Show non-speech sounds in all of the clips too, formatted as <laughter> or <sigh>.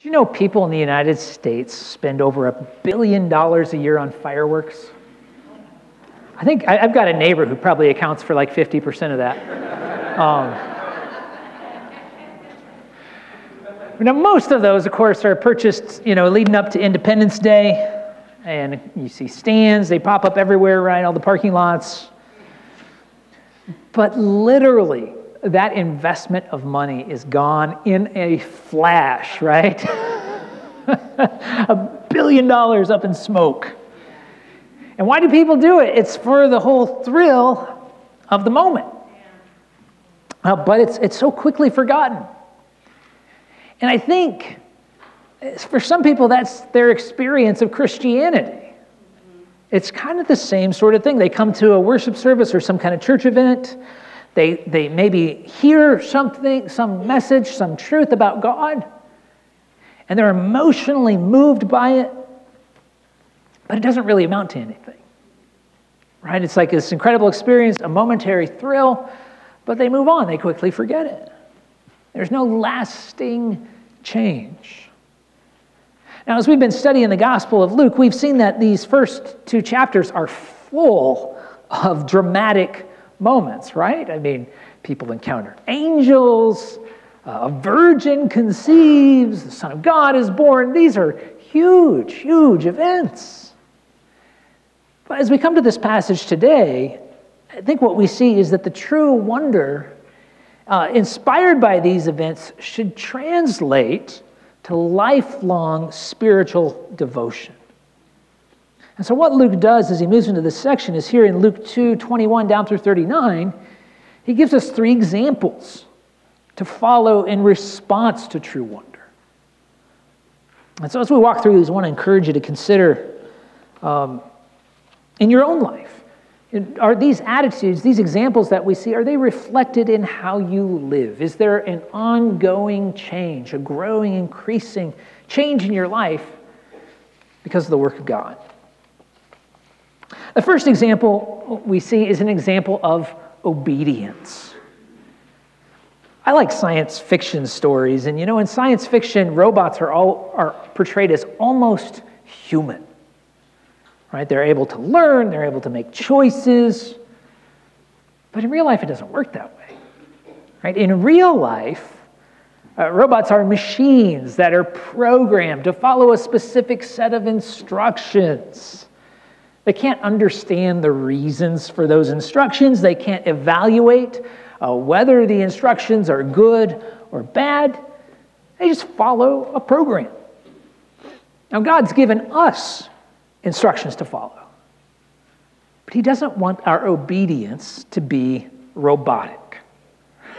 Do you know people in the United States spend over a billion dollars a year on fireworks? I think I, have got a neighbor who probably accounts for like 50% of that. Um, now, most of those, of course, are purchased, you know, leading up to Independence Day. And you see stands, they pop up everywhere, right? All the parking lots. But literally, that investment of money is gone in a flash, right? <laughs> a billion dollars up in smoke. And why do people do it? It's for the whole thrill of the moment. Uh, but it's, it's so quickly forgotten. And I think for some people, that's their experience of Christianity. It's kind of the same sort of thing. They come to a worship service or some kind of church event. They, they maybe hear something, some message, some truth about God, and they're emotionally moved by it, but it doesn't really amount to anything. Right? It's like this incredible experience, a momentary thrill, but they move on. They quickly forget it. There's no lasting change. Now, as we've been studying the Gospel of Luke, we've seen that these first two chapters are full of dramatic moments, right? I mean, people encounter angels, uh, a virgin conceives, the Son of God is born. These are huge, huge events. But as we come to this passage today, I think what we see is that the true wonder uh, inspired by these events should translate to lifelong spiritual devotion. And so, what Luke does as he moves into this section is here in Luke 2 21 down through 39, he gives us three examples to follow in response to true wonder. And so, as we walk through these, I want to encourage you to consider um, in your own life are these attitudes, these examples that we see, are they reflected in how you live? Is there an ongoing change, a growing, increasing change in your life because of the work of God? The first example we see is an example of obedience. I like science fiction stories, and you know, in science fiction, robots are, all, are portrayed as almost human. Right? They're able to learn, they're able to make choices. But in real life, it doesn't work that way. Right? In real life, uh, robots are machines that are programmed to follow a specific set of instructions. They can't understand the reasons for those instructions. They can't evaluate uh, whether the instructions are good or bad. They just follow a program. Now, God's given us instructions to follow, but He doesn't want our obedience to be robotic. <laughs>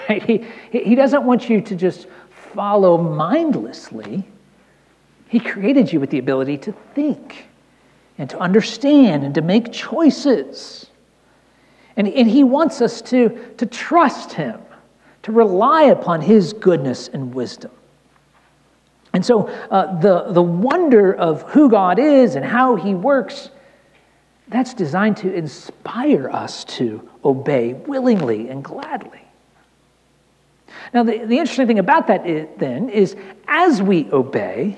Right? He, he doesn't want you to just follow mindlessly. He created you with the ability to think and to understand and to make choices. And, and He wants us to, to trust Him, to rely upon His goodness and wisdom. And so uh, the, the wonder of who God is and how He works, that's designed to inspire us to obey willingly and gladly. Now, the, the interesting thing about that is, then is as we obey,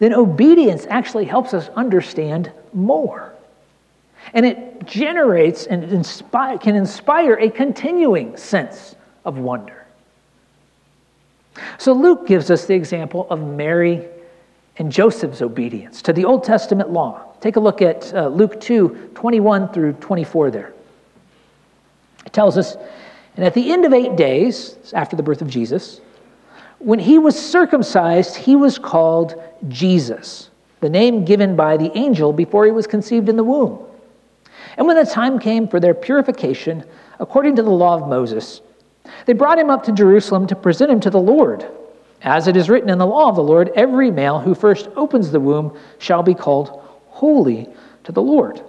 then obedience actually helps us understand more. And it generates and inspire, can inspire a continuing sense of wonder. So Luke gives us the example of Mary and Joseph's obedience to the Old Testament law. Take a look at uh, Luke 2 21 through 24 there. It tells us, and at the end of eight days, after the birth of Jesus, when he was circumcised, he was called Jesus, the name given by the angel before he was conceived in the womb. And when the time came for their purification, according to the law of Moses, they brought him up to Jerusalem to present him to the Lord. As it is written in the law of the Lord, every male who first opens the womb shall be called holy to the Lord.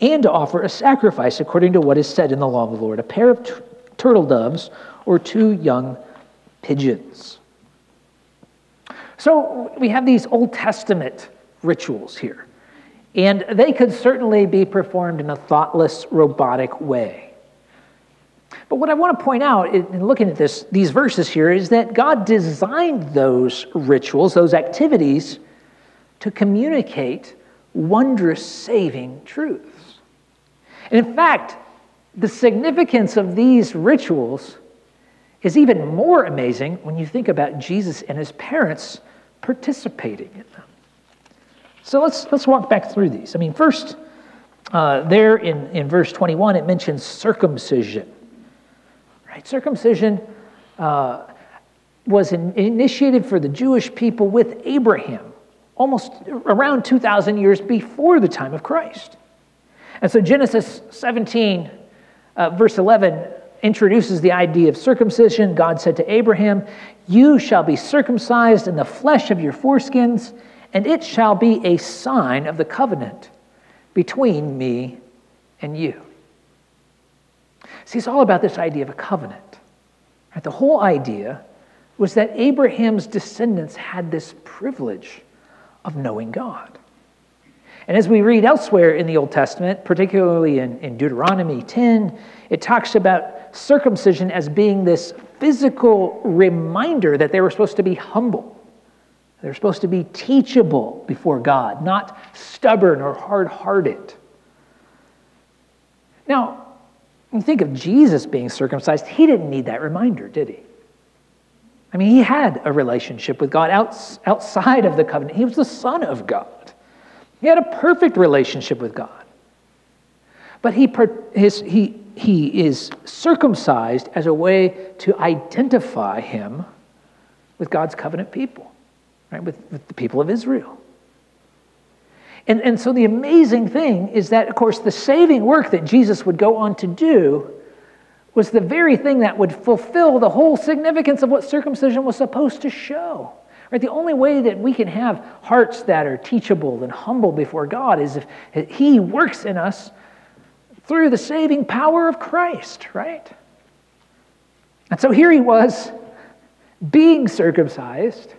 And to offer a sacrifice according to what is said in the law of the Lord a pair of t- turtle doves or two young pigeons. So we have these Old Testament rituals here, and they could certainly be performed in a thoughtless, robotic way. But what I want to point out in looking at this, these verses here is that God designed those rituals, those activities, to communicate wondrous saving truths. And in fact, the significance of these rituals is even more amazing when you think about Jesus and his parents participating in them. So let's, let's walk back through these. I mean, first, uh, there in, in verse 21, it mentions circumcision. Right? Circumcision uh, was in, initiated for the Jewish people with Abraham, almost around 2,000 years before the time of Christ. And so Genesis 17, uh, verse 11, introduces the idea of circumcision. God said to Abraham, You shall be circumcised in the flesh of your foreskins, and it shall be a sign of the covenant between me and you. See, it's all about this idea of a covenant. Right? The whole idea was that Abraham's descendants had this privilege of knowing God. And as we read elsewhere in the Old Testament, particularly in, in Deuteronomy 10, it talks about circumcision as being this physical reminder that they were supposed to be humble. They're supposed to be teachable before God, not stubborn or hard hearted. Now, when you think of Jesus being circumcised, he didn't need that reminder, did he? I mean, he had a relationship with God outside of the covenant. He was the Son of God. He had a perfect relationship with God. But he, his, he, he is circumcised as a way to identify him with God's covenant people right, with, with the people of Israel. And, and so the amazing thing is that, of course, the saving work that Jesus would go on to do was the very thing that would fulfill the whole significance of what circumcision was supposed to show. Right? The only way that we can have hearts that are teachable and humble before God is if He works in us through the saving power of Christ, right? And so here he was being circumcised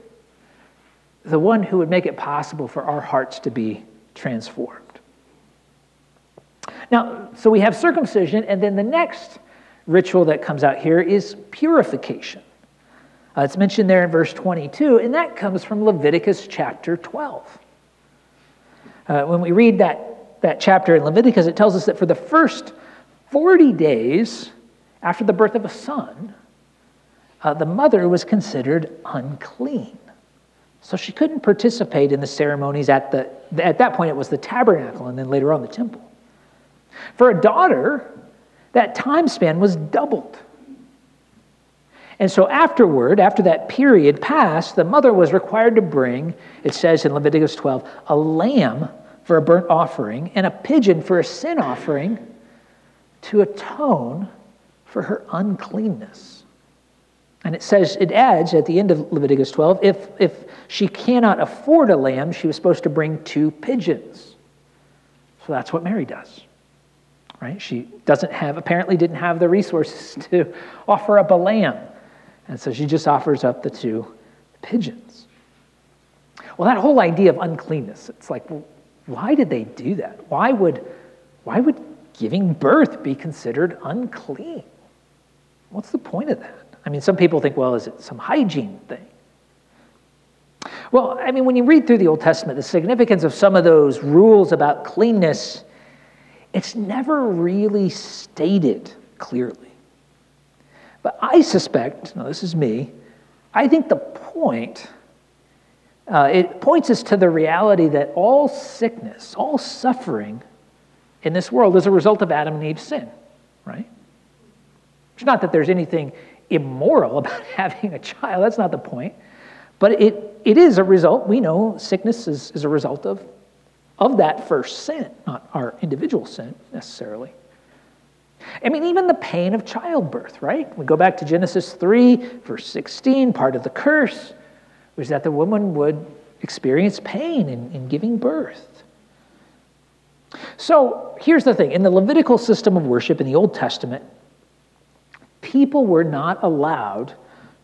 the one who would make it possible for our hearts to be transformed. Now, so we have circumcision, and then the next ritual that comes out here is purification. Uh, it's mentioned there in verse 22, and that comes from Leviticus chapter 12. Uh, when we read that, that chapter in Leviticus, it tells us that for the first 40 days after the birth of a son, uh, the mother was considered unclean. So she couldn't participate in the ceremonies at the, at that point it was the tabernacle and then later on the temple. For a daughter, that time span was doubled. And so afterward, after that period passed, the mother was required to bring, it says in Leviticus 12, a lamb for a burnt offering and a pigeon for a sin offering to atone for her uncleanness. And it says, it adds at the end of Leviticus 12, if, if she cannot afford a lamb, she was supposed to bring two pigeons. So that's what Mary does. Right? She doesn't have, apparently didn't have the resources <laughs> to offer up a lamb. And so she just offers up the two pigeons. Well, that whole idea of uncleanness, it's like, well, why did they do that? Why would, why would giving birth be considered unclean? What's the point of that? I mean, some people think, well, is it some hygiene thing? Well, I mean, when you read through the Old Testament, the significance of some of those rules about cleanness, it's never really stated clearly. But I suspect, now this is me, I think the point, uh, it points us to the reality that all sickness, all suffering in this world is a result of Adam and Eve's sin, right? It's not that there's anything immoral <laughs> about having a child. That's not the point. But it, it is a result. We know sickness is, is a result of, of that first sin, not our individual sin necessarily. I mean, even the pain of childbirth, right? We go back to Genesis 3, verse 16. Part of the curse was that the woman would experience pain in, in giving birth. So here's the thing in the Levitical system of worship in the Old Testament, people were not allowed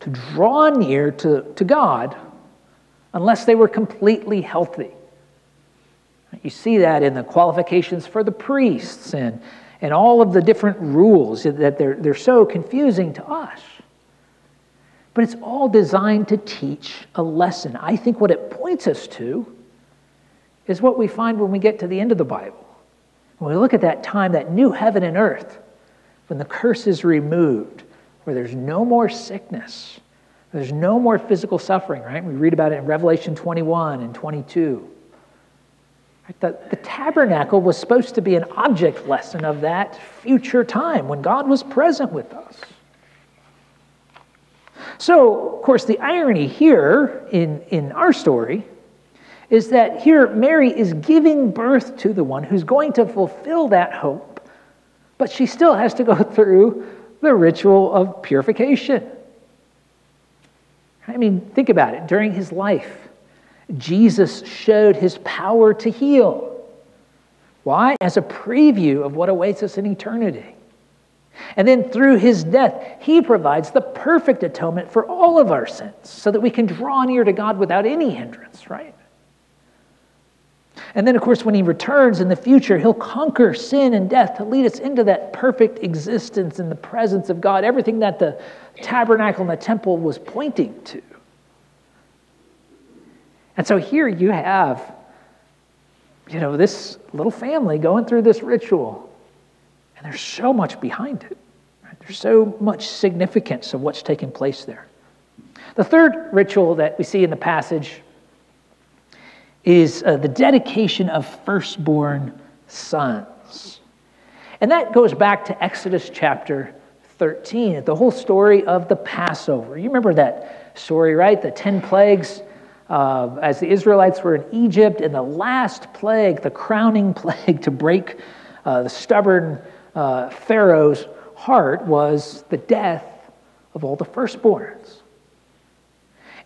to draw near to, to God unless they were completely healthy. You see that in the qualifications for the priests and, and all of the different rules that they're, they're so confusing to us. But it's all designed to teach a lesson. I think what it points us to is what we find when we get to the end of the Bible. When we look at that time, that new heaven and earth, when the curse is removed, where there's no more sickness, there's no more physical suffering, right? We read about it in Revelation 21 and 22. The, the tabernacle was supposed to be an object lesson of that future time when God was present with us. So, of course, the irony here in, in our story is that here Mary is giving birth to the one who's going to fulfill that hope, but she still has to go <laughs> through the ritual of purification. I mean, think about it. During his life, Jesus showed his power to heal. Why? As a preview of what awaits us in eternity. And then through his death, he provides the perfect atonement for all of our sins so that we can draw near to God without any hindrance, right? And then, of course, when he returns in the future, he'll conquer sin and death to lead us into that perfect existence in the presence of God, everything that the tabernacle and the temple was pointing to. And so here you have, you know, this little family going through this ritual, and there's so much behind it. Right? There's so much significance of what's taking place there. The third ritual that we see in the passage is uh, the dedication of firstborn sons. And that goes back to Exodus chapter 13, the whole story of the Passover. You remember that story, right? The 10 plagues uh, as the Israelites were in Egypt, and the last plague, the crowning <laughs> plague to break uh, the stubborn uh, Pharaoh's heart, was the death of all the firstborns.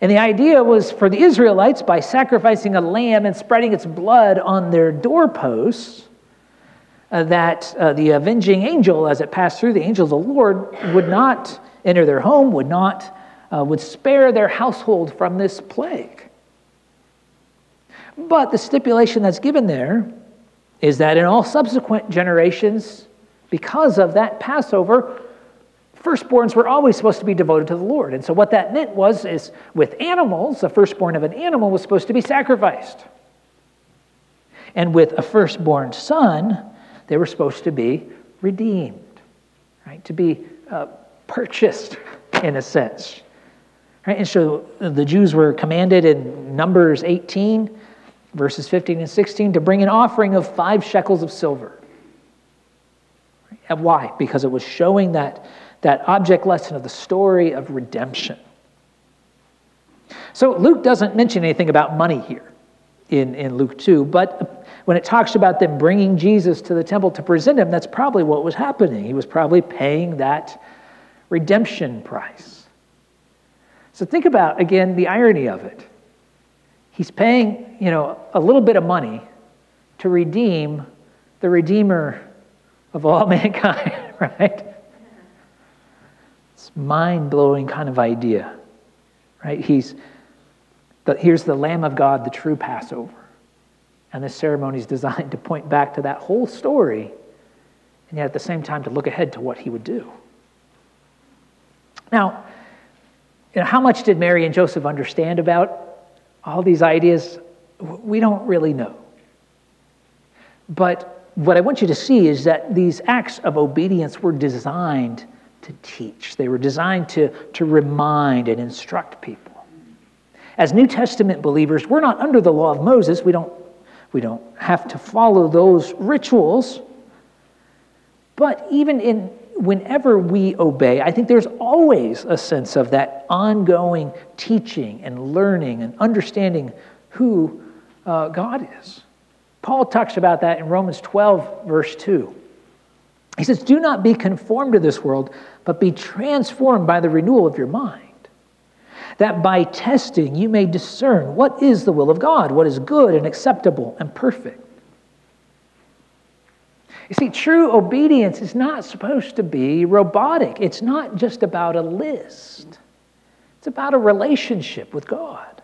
And the idea was for the Israelites, by sacrificing a lamb and spreading its blood on their doorposts, uh, that uh, the avenging angel, as it passed through, the angel of the Lord, would not enter their home, would not, uh, would spare their household from this plague. But the stipulation that's given there is that in all subsequent generations, because of that Passover, firstborns were always supposed to be devoted to the Lord. And so what that meant was is with animals, the firstborn of an animal was supposed to be sacrificed. And with a firstborn son, they were supposed to be redeemed, right? To be uh, purchased in a sense. Right? And so the Jews were commanded in Numbers 18 verses 15 and 16, to bring an offering of five shekels of silver. And why? Because it was showing that, that object lesson of the story of redemption. So Luke doesn't mention anything about money here in, in Luke 2, but when it talks about them bringing Jesus to the temple to present him, that's probably what was happening. He was probably paying that redemption price. So think about, again, the irony of it. He's paying, you know, a little bit of money to redeem the Redeemer of all <laughs> mankind, right? It's mind-blowing kind of idea, right? He's the, here's the Lamb of God, the true Passover. And this ceremony is designed <laughs> to point back to that whole story, and yet at the same time to look ahead to what he would do. Now, you know, how much did Mary and Joseph understand about all these ideas, we don't really know. But what I want you to see is that these acts of obedience were designed to teach, they were designed to, to remind and instruct people. As New Testament believers, we're not under the law of Moses. We don't, we don't have to follow those rituals. But even in whenever we obey, I think there's always a sense of that ongoing teaching and learning and understanding who uh, God is. Paul talks about that in Romans 12, verse 2. He says, Do not be conformed to this world, but be transformed by the renewal of your mind, that by testing you may discern what is the will of God, what is good and acceptable and perfect. You see, true obedience is not supposed to be robotic. It's not just about a list, it's about a relationship with God.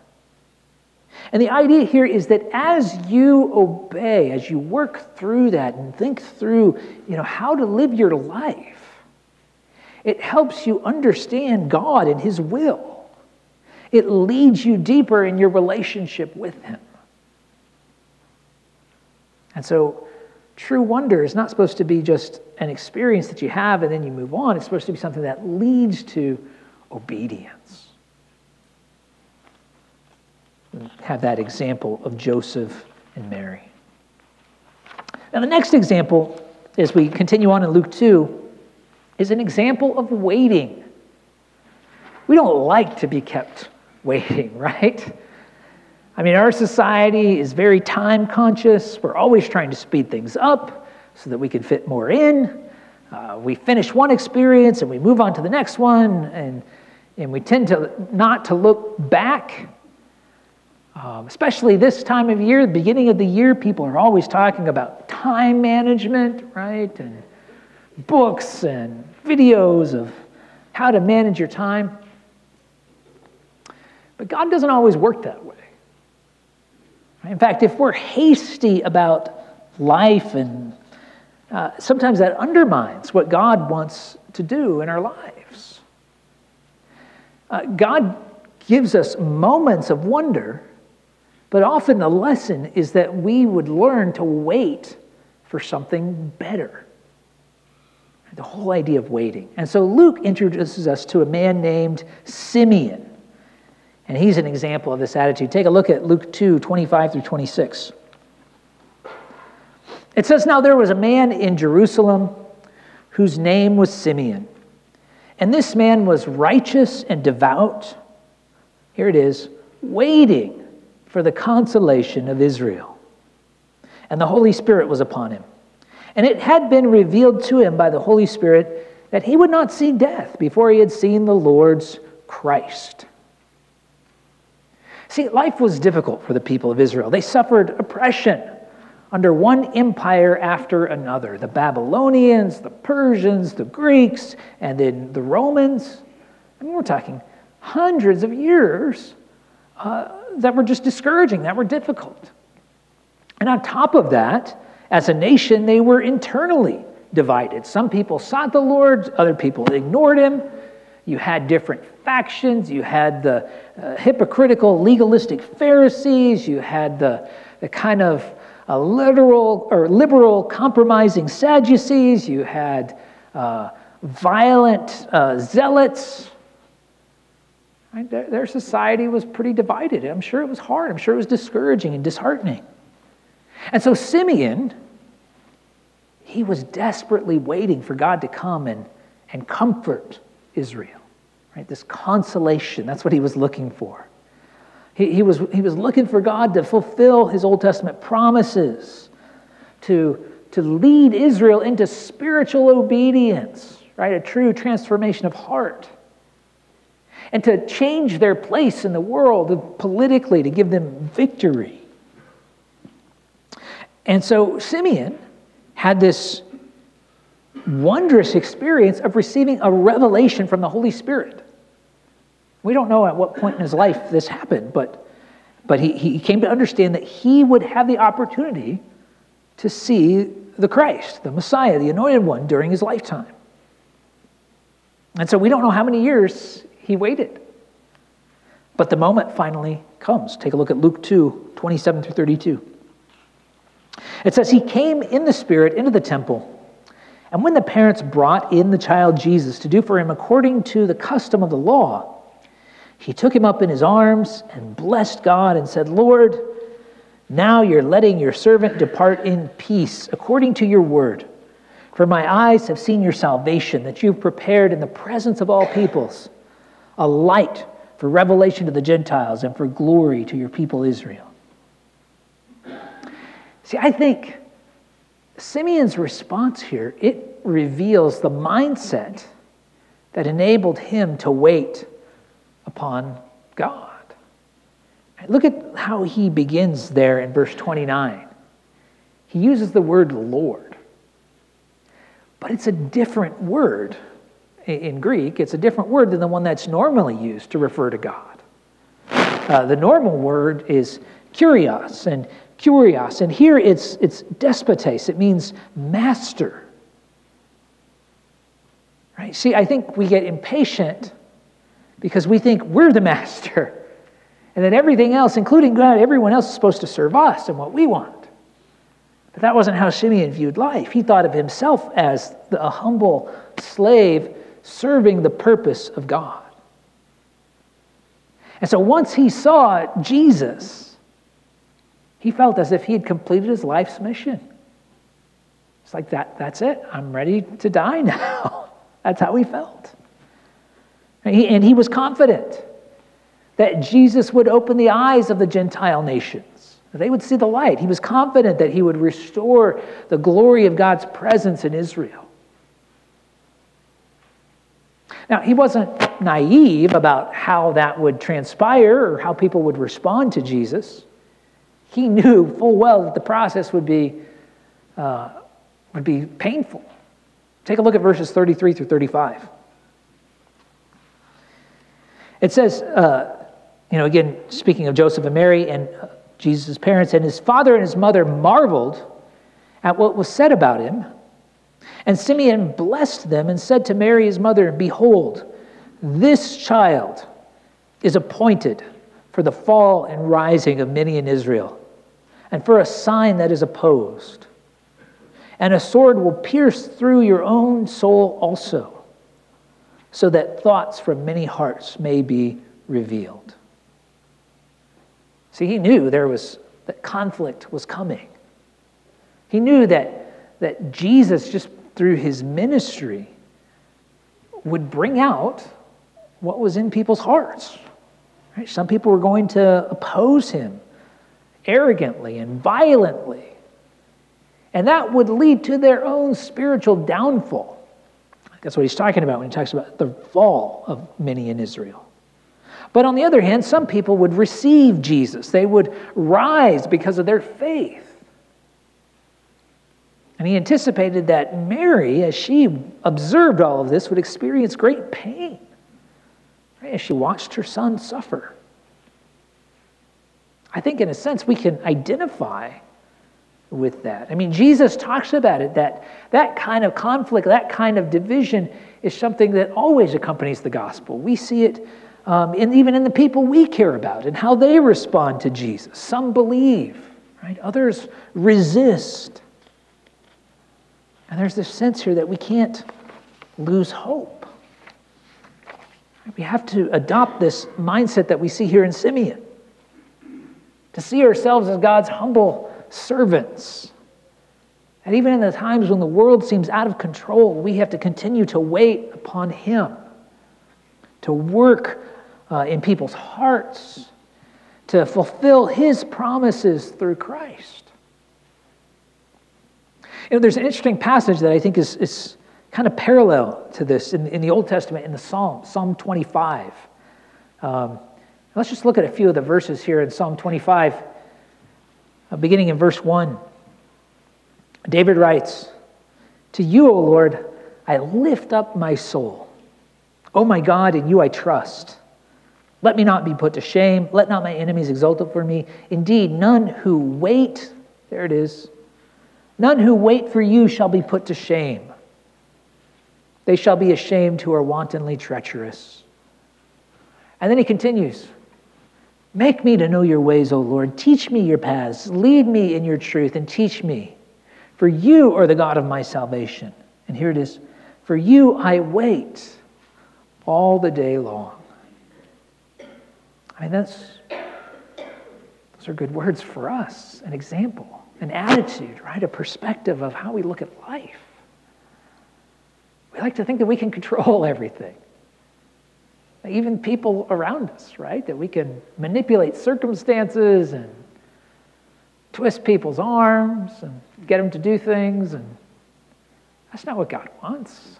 And the idea here is that as you obey, as you work through that and think through, you know, how to live your life, it helps you understand God and His will. It leads you deeper in your relationship with Him. And so, true wonder is not supposed to be just an experience that you have and then you move on. It's supposed to be something that leads to obedience. Have that example of Joseph and Mary. Now, the next example, as we continue on in Luke 2, is an example of waiting. We don't like to be kept waiting, <laughs> right? I mean, our society is very time conscious. We're always trying to speed things up so that we can fit more in. Uh, we finish one experience and we move on to the next one, and, and we tend to not to look back. Um, especially this time of year, the beginning of the year, people are always talking about time management, right? And books and videos of how to manage your time. But God doesn't always work that way. In fact, if we're hasty about life, and uh, sometimes that undermines what God wants to do in our lives. Uh, God gives us moments of wonder, but often the lesson is that we would learn to wait for something better. The whole idea of waiting. And so Luke introduces us to a man named Simeon. And he's an example of this attitude. Take a look at Luke 2 25 through 26. It says, Now there was a man in Jerusalem whose name was Simeon. And this man was righteous and devout. Here it is, waiting for the consolation of Israel. And the Holy Spirit was upon him. And it had been revealed to him by the Holy Spirit that he would not see death before he had seen the Lord's Christ. See, life was difficult for the people of Israel. They suffered oppression under one empire after another the Babylonians, the Persians, the Greeks, and then the Romans. I mean, we're talking hundreds of years uh, that were just discouraging, that were difficult. And on top of that, as a nation, they were internally divided. Some people sought the Lord, other people ignored him. You had different factions. You had the uh, hypocritical, legalistic Pharisees. You had the, the kind of uh, literal or liberal, compromising Sadducees. You had uh, violent uh, zealots. Right? Their, their society was pretty divided. I'm sure it was hard. I'm sure it was discouraging and disheartening. And so Simeon, he was desperately waiting for God to come and, and comfort Israel. Right? This consolation, that's what he was looking for. He, he, was, he was looking for God to fulfill his Old Testament promises, to, to lead Israel into spiritual obedience, right? A true transformation of heart. And to change their place in the world politically, to give them victory. And so Simeon had this wondrous experience of receiving a revelation from the Holy Spirit. We don't know at what point in his life this happened, but, but he, he came to understand that he would have the opportunity to see the Christ, the Messiah, the anointed one, during his lifetime. And so we don't know how many years he waited. But the moment finally comes. Take a look at Luke 2 27 through 32. It says, He came in the Spirit into the temple. And when the parents brought in the child Jesus to do for him according to the custom of the law, he took him up in his arms and blessed God and said, Lord, now you're letting your servant depart in peace according to your word. For my eyes have seen your salvation that you've prepared in the presence of all peoples, a light for revelation to the Gentiles and for glory to your people Israel. See, I think Simeon's response here, it reveals the mindset that enabled him to wait upon God. Look at how he begins there in verse 29. He uses the word Lord, but it's a different word in Greek. It's a different word than the one that's normally used to refer to God. Uh, the normal word is Kurios and Kurios. And here it's, it's despotes, it means master. Right? See, I think we get impatient because we think we're the <laughs> master. And that everything else, including God, everyone else is supposed to serve us and what we want. But that wasn't how Simeon viewed life. He thought of himself as a humble slave serving the purpose of God. And so once he saw Jesus, he felt as if he had completed his life's mission. It's like that, that's it. I'm ready to die <laughs> now. that's how he felt. And he, and he was confident that Jesus would open the eyes of the Gentile nations. They would see the light. He was confident that he would restore the glory of God's presence in Israel. Now, he wasn't naive about how that would transpire or how people would respond to Jesus. He knew full well that the process would be, uh, would be painful. Take a look at verses 33 through 35. It says, uh, you know, again, speaking of Joseph and Mary and uh, Jesus' parents, and his father and his mother marveled at what was said about him. And Simeon blessed them and said to Mary, his mother, Behold, this child is appointed for the fall and rising of many in Israel, and for a sign that is opposed. And a sword will pierce through your own soul also, so that thoughts from many hearts may be revealed. See, he knew there was that conflict was coming. He knew that, that Jesus, just through his ministry, would bring out what was in people's hearts. Right? Some people were going to oppose him arrogantly and violently. And that would lead to their own spiritual downfall. That's what he's talking about when he talks about the fall of many in Israel. But on the other hand, some people would receive Jesus, they would rise because of their faith. And he anticipated that Mary, as she observed all of this, would experience great pain as she watched her son suffer. I think, in a sense, we can identify with that. I mean, Jesus talks about it that that kind of conflict, that kind of division is something that always accompanies the gospel. We see it um, and even in the people we care about and how they respond to Jesus. Some believe, right? Others resist. And there's this sense here that we can't lose hope. We have to adopt this mindset that we see here in Simeon to see ourselves as God's humble servants. And even in the times when the world seems out of control, we have to continue to wait upon Him, to work uh, in people's hearts to fulfill his promises through Christ. You know, there's an interesting passage that I think is, is kind of parallel to this in, in the Old Testament in the Psalm, Psalm 25. Um, let's just look at a few of the verses here in Psalm 25, uh, beginning in verse 1. David writes, To you, O Lord, I lift up my soul. O my God, in you I trust. Let me not be put to shame. Let not my enemies exult over me. Indeed, none who wait, there it is, none who wait for you shall be put to shame. They shall be ashamed who are wantonly treacherous. And then he continues Make me to know your ways, O Lord. Teach me your paths. Lead me in your truth and teach me. For you are the God of my salvation. And here it is For you I wait all the day long. I mean, that's, those are good words for us, an example, an attitude, right? A perspective of how we look at life. We like to think that we can <laughs> control everything. Even people around us, right? That we can manipulate circumstances and twist people's arms and get them to do things. And that's not what God wants.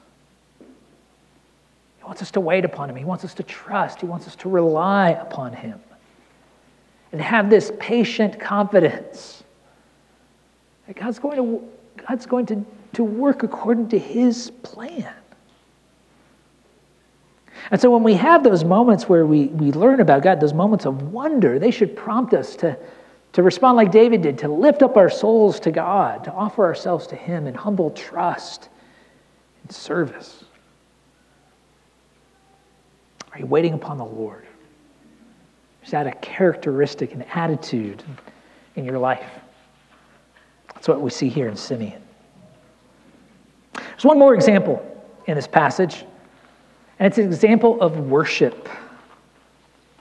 He wants us to wait upon Him. He wants us to trust. He wants us to rely upon Him and have this patient confidence God's going to, God's going to, to work according to His plan. And so when we have those moments where we, we learn about God, those moments of wonder, they should prompt us to, to respond like David did, to lift up our souls to God, to offer ourselves to Him in humble trust and service? Are you waiting upon the Lord? Is that a characteristic and attitude in your life? That's what we see here in Simeon. There's one more example in this passage, and it's an example of worship.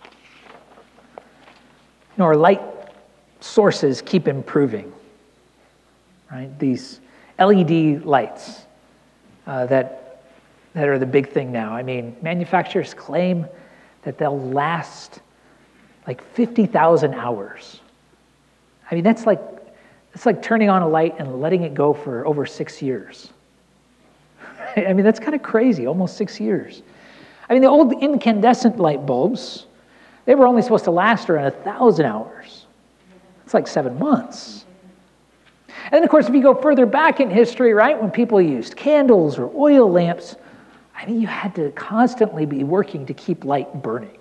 You know, our light sources keep improving, right? These LED lights uh, that, that are the big thing now. I mean, manufacturers claim that they'll last like 50,000 hours. I mean, that's like, it's like turning on a light and letting it go for over six years. <laughs> I mean, that's kind of crazy, almost six years. I mean, the old incandescent light bulbs, they were only supposed to last around a thousand hours. It's like seven months. And then, of course, if you go further back in history, right, when people used candles or oil lamps, I mean, you had to constantly be working to keep light burning.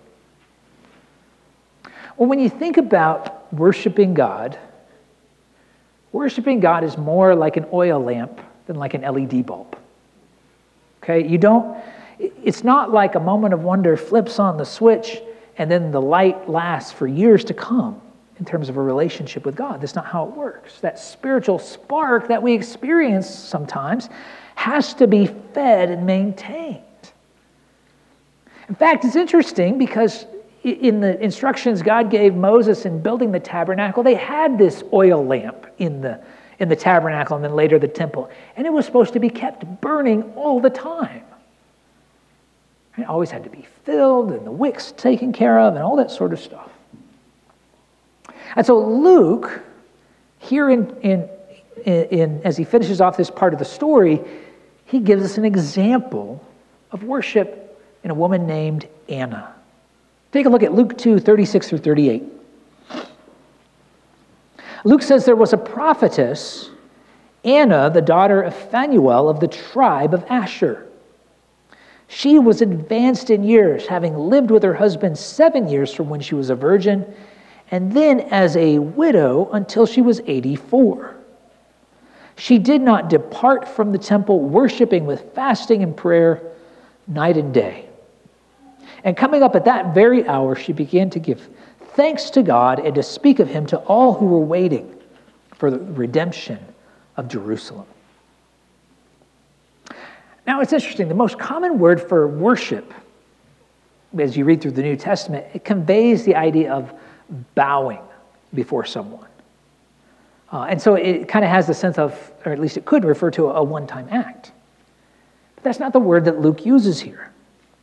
Well, when you think about worshiping God, worshiping God is more like an oil lamp than like an LED bulb. Okay, you don't, it's not like a moment of wonder flips on the switch and then the light lasts for years to come in terms of a relationship with God. That's not how it works. That spiritual spark that we experience sometimes has to be fed and maintained. In fact, it's interesting because in the instructions God gave Moses in building the tabernacle, they had this oil lamp in the, in the tabernacle and then later the temple. And it was supposed to be kept burning all the time. It always had to be filled and the wicks taken care of and all that sort of stuff. And so Luke, here in, in, in, as he finishes off this part of the story, he gives us an example of worship in a woman named Anna. Take a look at Luke 2 36 through 38. Luke says there was a prophetess, Anna, the daughter of Phanuel of the tribe of Asher. She was advanced in years, having lived with her husband seven years from when she was a virgin, and then as a widow until she was 84. She did not depart from the temple, worshiping with fasting and prayer night and day. And coming up at that very hour, she began to give thanks to God and to speak of him to all who were waiting for the redemption of Jerusalem. Now, it's interesting. The most common word for worship, as you read through the New Testament, it conveys the idea of bowing before someone. Uh, and so it kind of has the sense of, or at least it could refer to a one time act. But that's not the word that Luke uses here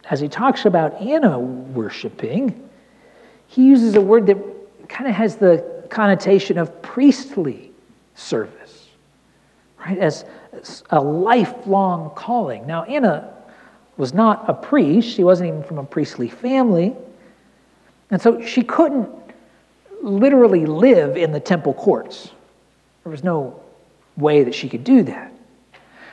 as he talks about Anna worshiping, he uses a word that kind of has the connotation of priestly service, right? As a lifelong calling. Now, Anna was not a priest, she wasn't even from a priestly family. And so she couldn't literally live in the temple courts. There was no way that she could do that.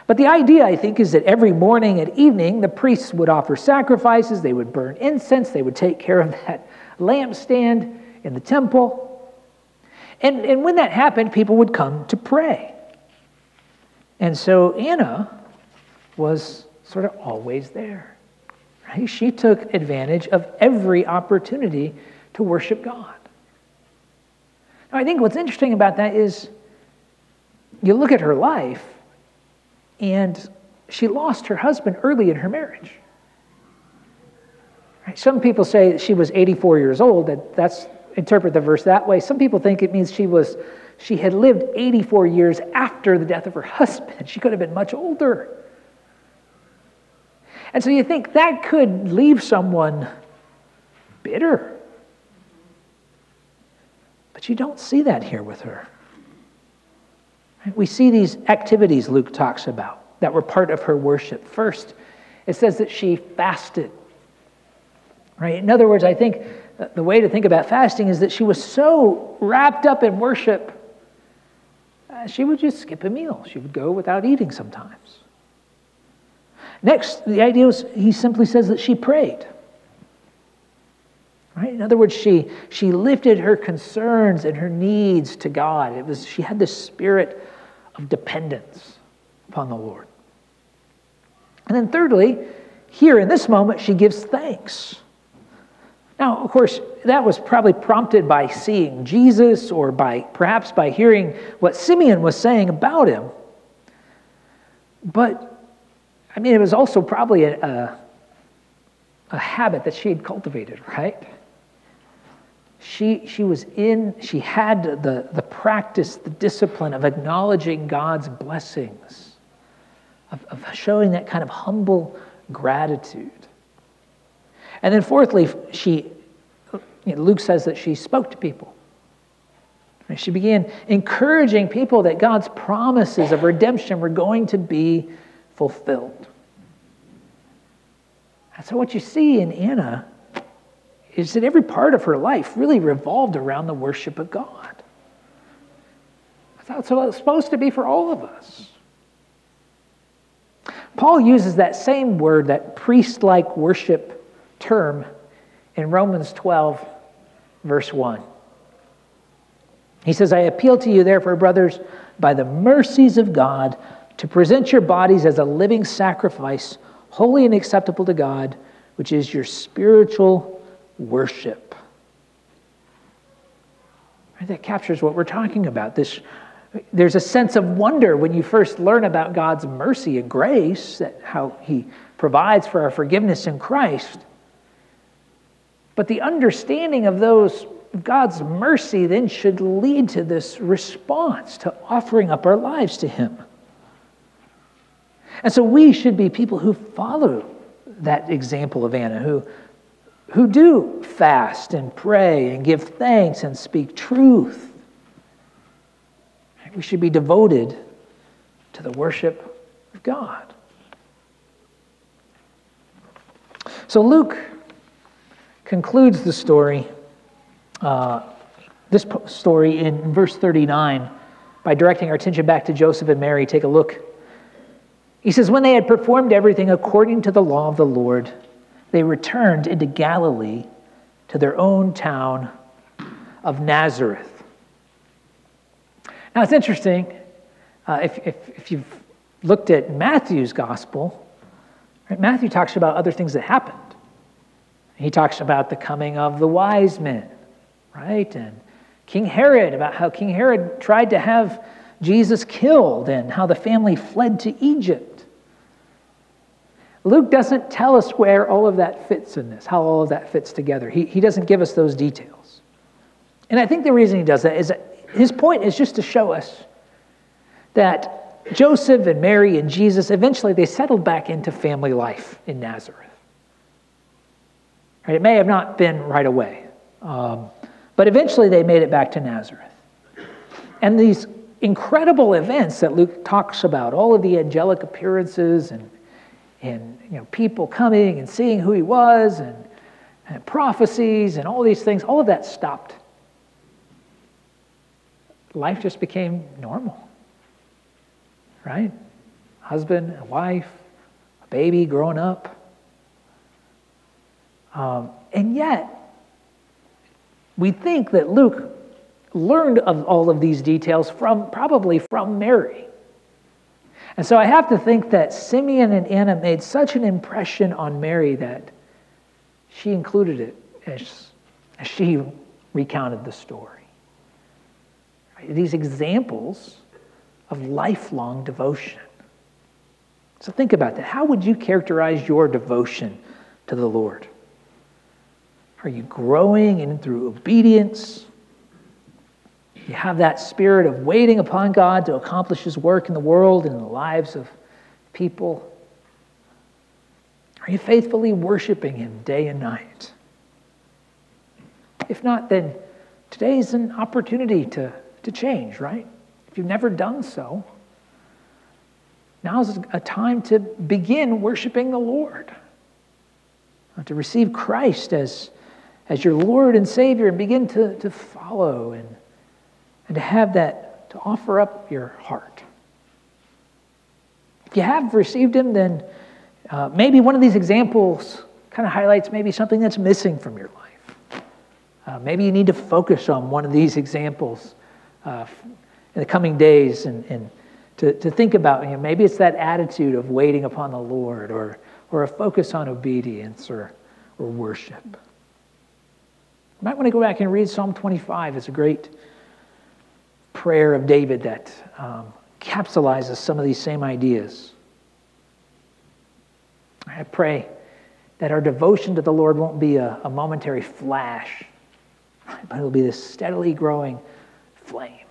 But the idea, I think, is that every morning and evening the priests would offer sacrifices, they would burn incense, they would take care of that lampstand in the temple. And, and when that happened, people would come to pray. And so Anna was sort of always there. Right? She took advantage of every opportunity to worship God. Now, I think what's interesting about that is you look at her life, and she lost her husband early in her marriage. Some people say she was 84 years old, that that's interpret the verse that way. Some people think it means she was she had lived 84 years after the death of her husband. She could have been much older. And so you think that could leave someone bitter. But you don't see that here with her. We see these activities Luke talks about that were part of her worship. First, it says that she fasted. Right? In other words, I think the way to think about fasting is that she was so wrapped up in worship, uh, she would just skip a meal. She would go without eating sometimes. Next, the idea was he simply says that she prayed. Right? In other words, she, she lifted her concerns and her needs to God. It was, she had this spirit of dependence upon the Lord. And then, thirdly, here in this moment, she gives thanks. Now, of course, that was probably prompted by seeing Jesus or by perhaps by hearing what Simeon was saying about him. But, I mean, it was also probably a, a, a habit that she had cultivated, right? She, she was in, she had the, the practice, the discipline of acknowledging God's blessings, of, of showing that kind of humble gratitude. And then, fourthly, she, you know, Luke says that she spoke to people. She began encouraging people that God's promises of redemption were going to be fulfilled. And so, what you see in Anna is that every part of her life really revolved around the worship of God. That's what it's supposed to be for all of us. Paul uses that same word, that priest like worship term, in Romans 12, verse 1. He says, I appeal to you, therefore, brothers, by the mercies of God, to present your bodies as a living sacrifice, holy and acceptable to God, which is your spiritual worship. Right? That captures what we're talking about. This, there's a sense of wonder when you first learn about God's mercy and grace, that how He provides for our forgiveness in Christ. But the understanding of those God's mercy then should lead to this response to offering up our lives to Him. And so we should be people who follow that example of Anna, who who do fast and pray and give thanks and speak truth. We should be devoted to the worship of God. So Luke concludes the story, uh, this story in verse 39, by directing our attention back to Joseph and Mary. Take a look. He says, When they had performed everything according to the law of the Lord, they returned into Galilee to their own town of Nazareth. Now, it's interesting. Uh, if, if, if, you've looked at Matthew's gospel, right, Matthew talks about other things that happened. He talks about the coming of the wise men, right? And King Herod, about how King Herod tried to have Jesus killed and how the family fled to Egypt. Luke doesn't tell us where all of that fits in this, how all of that fits together. He, he doesn't give us those details. And I think the reason he does that is that his point is just to show us that Joseph and Mary and Jesus eventually they settled back into family life in Nazareth. Right? It may have not been right away, um, but eventually they made it back to Nazareth. And these incredible events that Luke talks about, all of the angelic appearances and and you know, people coming and seeing who he was and, and prophecies and all these things, all of that stopped. Life just became normal, right? Husband, wife, a baby growing up. Um, and yet, we think that Luke learned of all of these details from probably from Mary. And so I have to think that Simeon and Anna made such an impression on Mary that she included it as, as she recounted the story. These examples of lifelong devotion. So think about that. How would you characterize your devotion to the Lord? Are you growing in through obedience? You have that spirit of waiting upon God to accomplish His work in the world and in the lives of people. Are you faithfully worshiping Him day and night? If not, then today is an opportunity to, to change, right? If you've never done so, now is a time to begin worshiping the Lord, uh, to receive Christ as, as your Lord and Savior and begin to, to follow and and to have that, to offer up your heart. If you have received Him, then uh, maybe one of these examples kind of highlights maybe something that's missing from your life. Uh, maybe you need to focus on one of these examples uh, in the coming days and, and to, to think about, you know, maybe it's that attitude of waiting upon the Lord or, or a focus on obedience or, or worship. You might want to go back and read Psalm 25. It's a great prayer of David that um, capsulizes some of these same ideas. I pray that our devotion to the Lord won't be a, a momentary flash, but it'll be this steadily growing flame.